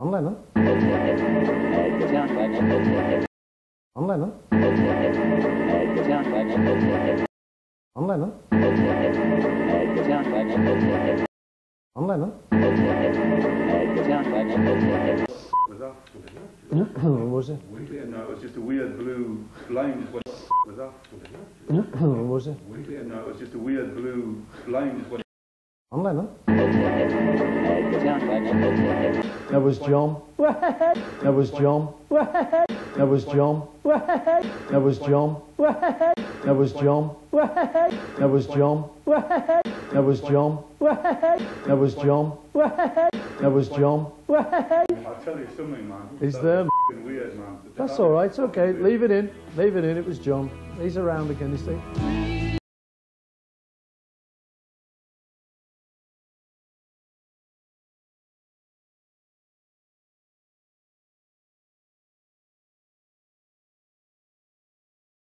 John Lennon? John Lennon? John Lennon? John Lennon? Was that? Was it? Yeah, no, it was just a weird blue line. Was that? Yeah, no, it was just a weird blue line. John Lennon? That was John. That was John. That was John. That was John. That was John. That was John. That was John. That was John. That was John. I'll tell you something, man. He's That's there. f***ing weird, man. That's all right. It's okay. Leave it in. Leave it in. It was John. He's around again, you see.